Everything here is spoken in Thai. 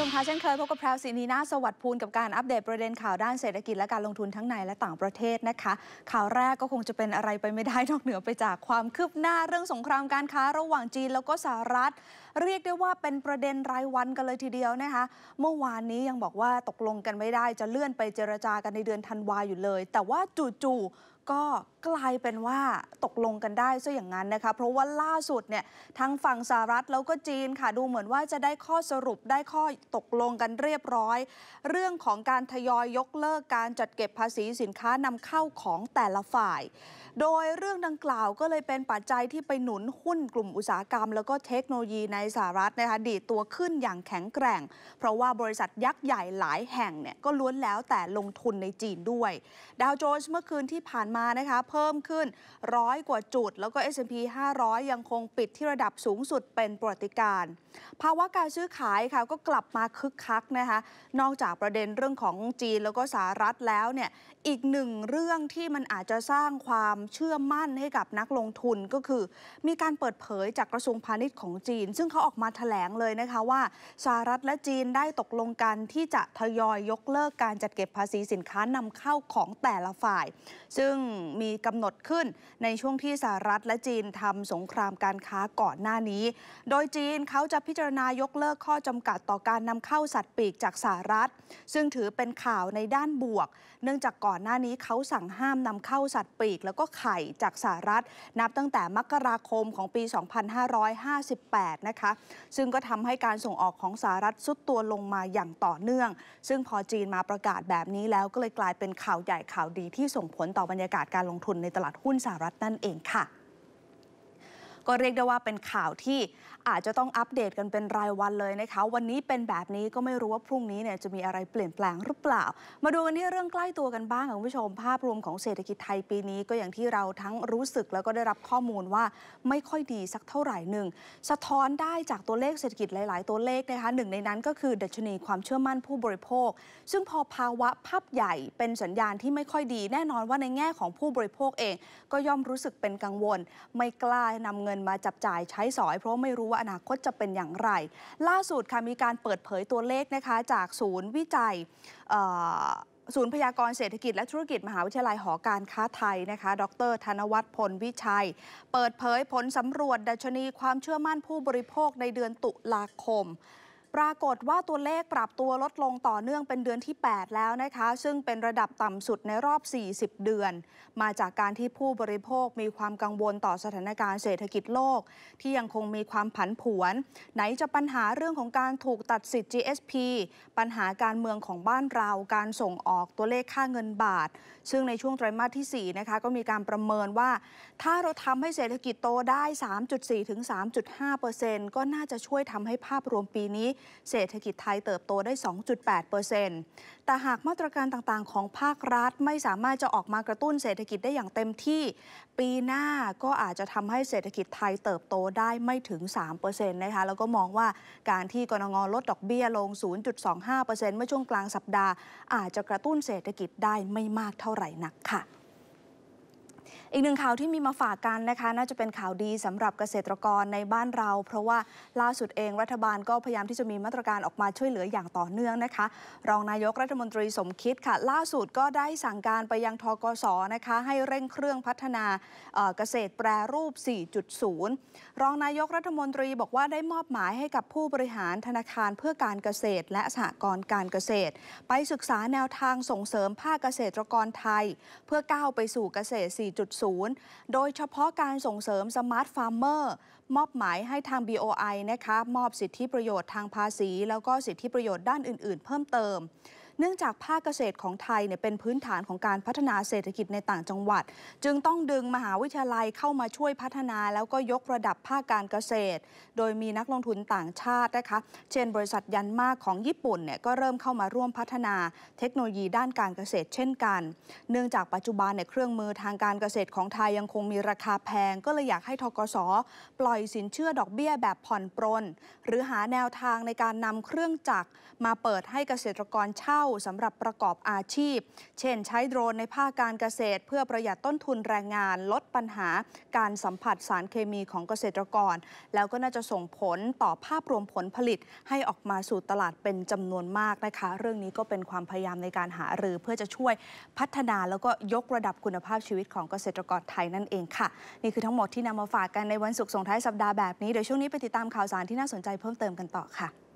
เช่นเคยพบกับแพรวสินีนาสวัสดิ์พูลกับการอัปเดตประเด็นข่าวด้านเศรษฐกิจและการลงทุนทั้งในและต่างประเทศนะคะ ข่าวแรกก็คงจะเป็นอะไรไปไม่ได้นอกเหนือไปจากความคืบหน้าเรื่องสงครามการค้าระหว่างจีนแล้วก็สหรัฐ เรียกได้ว่าเป็นประเด็นรายวันกันเลยทีเดียวนะคะ เมื่อวานนี้ยังบอกว่าตกลงกันไม่ได้จะเลื่อนไปเจรจากันในเดือนธันวาอยู่เลย แต่ว่าจู่ๆ ก็กลายเป็นว่าตกลงกันได้ซะอย่างนั้นนะคะ เพราะว่าล่าสุดเนี่ยทั้งฝั่งสหรัฐแล้วก็จีนค่ะ ดูเหมือนว่าจะได้ข้อสรุปได้ข้อตกลงกันเรียบร้อย เรื่องของการทยอยยกเลิกการจัดเก็บภาษีสินค้านำเข้าของแต่ละฝ่าย โดยเรื่องดังกล่าวก็เลยเป็นปัจจัยที่ไปหนุนหุ้นกลุ่มอุตสาหกรรม แล้วก็เทคโนโลยีในสหรัฐนะคะดีดตัวขึ้นอย่างแข็งแกร่ง เพราะว่าบริษัทยักษ์ใหญ่หลายแห่งเนี่ยก็ล้วนแล้วแต่ลงทุนในจีนด้วย ดาวโจนส์เมื่อคืนที่ผ่านมานะคะ เพิ่มขึ้นร้อยกว่าจุด แล้วก็ S&P 500 ยังคงปิดที่ระดับสูงสุดเป็นประวัติการภาวะการซื้อขายค่ะก็กลับมาคึกคักนะคะ นอกจากประเด็นเรื่องของจีนแล้วก็สหรัฐแล้วเนี่ยอีกหนึ่งเรื่องที่มันอาจจะสร้างความเชื่อมั่นให้กับนักลงทุนก็คือ มีการเปิดเผยจากกระทรวงพาณิชย์ของจีน ซึ่งเขาออกมาถแถลงเลยนะคะว่าสหรัฐและจีนได้ตกลงกันที่จะทยอยยกเลิกการจัดเก็บภาษีสินค้านำเข้าของแต่ละฝ่าย ซึ่งมีกำหนดขึ้นในช่วงที่สหรัฐและจีนทำสงครามการค้าก่อนหน้านี้ โดยจีนเขาจะพิจารณายกเลิกข้อจำกัดต่อการนำเข้าสัตว์ปีกจากสหรัฐ ซึ่งถือเป็นข่าวในด้านบวก เนื่องจากก่อนหน้านี้เขาสั่งห้ามนำเข้าสัตว์ปีก แล้วก็ไข่จากสหรัฐ นับตั้งแต่มกราคมของปี 2558 นะคะ ซึ่งก็ทำให้การส่งออกของสหรัฐสุดตัวลงมาอย่างต่อเนื่อง ซึ่งพอจีนมาประกาศแบบนี้แล้วก็เลยกลายเป็นข่าวใหญ่ข่าวดีที่ส่งผลต่อบรรยากาศการลงทุนในตลาดหุ้นสหรัฐนั่นเองค่ะ ก็เรียกได้ว่าเป็นข่าวที่อาจจะต้องอัปเดตกันเป็นรายวันเลยนะคะ วันนี้เป็นแบบนี้ก็ไม่รู้ว่าพรุ่งนี้เนี่ยจะมีอะไรเปลี่ยนแปลงหรือเปล่า มาดูกันที่เรื่องใกล้ตัวกันบ้างคุณผู้ชม ภาพรวมของเศรษฐกิจไทยปีนี้ก็อย่างที่เราทั้งรู้สึกแล้วก็ได้รับข้อมูลว่าไม่ค่อยดีสักเท่าไหร่หนึ่งสะท้อนได้จากตัวเลขเศรษฐกิจหลาย ๆ ตัวเลขนะคะหนึ่งในนั้นก็คือดัชนีความเชื่อมั่นผู้บริโภค ซึ่งพอภาวะภาพใหญ่เป็นสัญญาณที่ไม่ค่อยดี แน่นอนว่าในแง่ของผู้บริโภคเอง ก็ย่อมรู้สึกเป็นกังวล ไม่กล้านำเงินมาจับจ่ายใช้สอย เพราะไม่รู้ว่าอนาคตจะเป็นอย่างไร ล่าสุดค่ะมีการเปิดเผยตัวเลขนะคะจากศูนย์วิจัยศูนย์พยากรณ์เศรษฐกิจและธุรกิจมหาวิทยาลัยหอการค้าไทยนะคะ ดร ธนวัฒน์พลวิชัย เปิดเผยผลสำรวจดัชนีความเชื่อมั่นผู้บริโภคในเดือนตุลาคม ปรากฏว่าตัวเลขปรับตัวลดลงต่อเนื่องเป็นเดือนที่ 8 แล้วนะคะ ซึ่งเป็นระดับต่ำสุดในรอบ 40 เดือน มาจากการที่ผู้บริโภคมีความกังวลต่อสถานการณ์เศรษฐกิจโลก ที่ยังคงมีความผันผวน ไหนจะปัญหาเรื่องของการถูกตัดสิทธิ์ GSP ปัญหาการเมืองของบ้านเรา การส่งออกตัวเลขค่าเงินบาท ซึ่งในช่วงไตรมาสที่4นะคะก็มีการประเมินว่า ถ้าเราทำให้เศรษฐกิจโตได้ 3.4 ถึง 3.5%ก็น่าจะช่วยทำให้ภาพรวมปีนี้เศรษฐกิจไทยเติบโตได้ 2.8%แต่หากมาตรการต่างๆ ของภาครัฐไม่สามารถจะออกมากระตุ้นเศรษฐกิจได้อย่างเต็มที่ ปีหน้าก็อาจจะทำให้เศรษฐกิจไทยเติบโตได้ไม่ถึง 3%นะคะแล้วก็มองว่าการที่กรงงลดดอกเบี้ยลง 0.25%เมื่อช่วงกลางสัปดาห์ อาจจะกระตุ้นเศรษฐกิจได้ไม่มากเท่าไหร่นักค่ะ อีกหนึ่งข่าวที่มีมาฝากกันนะคะ น่าจะเป็นข่าวดีสำหรับเกษตรกรในบ้านเรา เพราะว่าล่าสุดเองรัฐบาลก็พยายามที่จะมีมาตรการออกมาช่วยเหลืออย่างต่อเนื่องนะคะ รองนายกรัฐมนตรีสมคิดค่ะ ล่าสุดก็ได้สั่งการไปยังทกศนะคะ ให้เร่งเครื่องพัฒนาเกษตรแปรรูป 4.0 รองนายกรัฐมนตรีบอกว่าได้มอบหมายให้กับผู้บริหารธนาคารเพื่อการเกษตร และสหกรณ์การเกษตร ไปศึกษาแนวทางส่งเสริมภาคเกษตรกรไทย เพื่อก้าวไปสู่เกษตร 4.0โดยเฉพาะการส่งเสริม smart farmer มอบหมายให้ทาง BOI นะคะมอบสิทธิประโยชน์ทางภาษี แล้วก็สิทธิประโยชน์ด้านอื่น ๆ เพิ่มเติม เนื่องจากภาคเกษตรของไทยเนี่ยเป็นพื้นฐานของการพัฒนาเศรษฐกิจในต่างจังหวัด จึงต้องดึงมหาวิทยาลัยเข้ามาช่วยพัฒนา แล้วก็ยกระดับภาคการเกษตร โดยมีนักลงทุนต่างชาตินะคะ เช่น บริษัทยันม่าร์ของญี่ปุ่นเนี่ยก็เริ่มเข้ามาร่วมพัฒนาเทคโนโลยีด้านการเกษตรเช่นกัน เนื่องจากปัจจุบันเนี่ยเครื่องมือทางการเกษตรของไทยยังคงมีราคาแพง ก็เลยอยากให้ทกสปล่อยสินเชื่อดอกเบี้ยแบบผ่อนปรนหรือหาแนวทางในการนำเครื่องจักรมาเปิดให้เกษตรกรเช่าสำหรับประกอบอาชีพ เช่น ใช้โดรนในภาคการเกษตร เพื่อประหยัดต้นทุนแรงงาน ลดปัญหาการสัมผัสสารเคมีของเกษตรกร แล้วก็น่าจะส่งผลต่อภาพรวมผลผลิต ให้ออกมาสู่ตลาดเป็นจำนวนมากนะคะ เรื่องนี้ก็เป็นความพยายามในการหารือเพื่อจะช่วยพัฒนาแล้วก็ยกระดับคุณภาพชีวิตของเกษตรกรไทยนั่นเองค่ะ นี่คือทั้งหมดที่นำมาฝากกันในวันศุกร์ส่งท้ายสัปดาห์แบบนี้เดี๋ยวช่วงนี้ไปติดตามข่าวสารที่น่าสนใจเพิ่มเติมกันต่อค่ะ